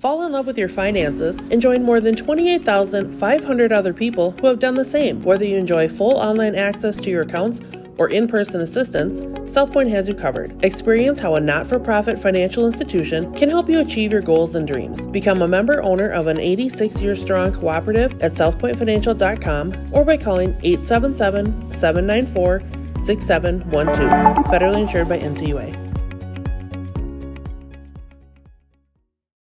Fall in love with your finances and join more than 28,500 other people who have done the same. Whether you enjoy full online access to your accounts or in person assistance, Southpoint has you covered. Experience how a not for profit financial institution can help you achieve your goals and dreams. Become a member owner of an 86 year strong cooperative at southpointfinancial.com or by calling 877 794 6712. Federally insured by NCUA.